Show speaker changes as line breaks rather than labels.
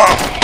Ugh!